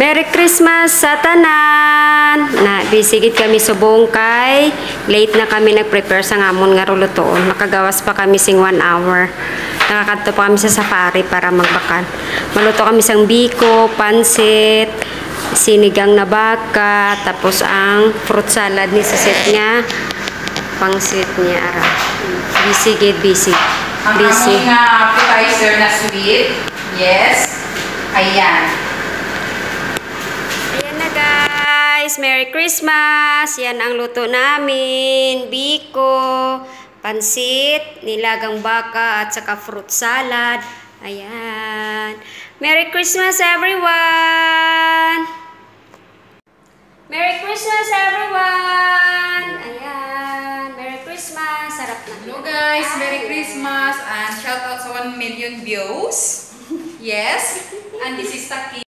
Merry Christmas sa tanan! Na, bisigit kami subong kay late na kami nag-prepare sa ngamon nga rulutoon. Makagawas pa kami sing one hour. Nakakanto pa kami sa safari para magbakan. Maluto kami sang biko, pansit, sinigang na baka, tapos ang fruit salad ni sa set niya. Pang sweet niya, ara. Bisigit, busy. Ang aming uh, appetizer na sweet. Yes. Ayan na guys, Merry Christmas! Yan ang luto namin. Biko, pansit, nilagang baka at saka fruit salad. Ayan. Merry Christmas everyone! Merry Christmas everyone! Ayan. Merry Christmas! Sarap na. Hello guys, Merry Christmas and shout out sa 1 million views. Yes. And this is Taki.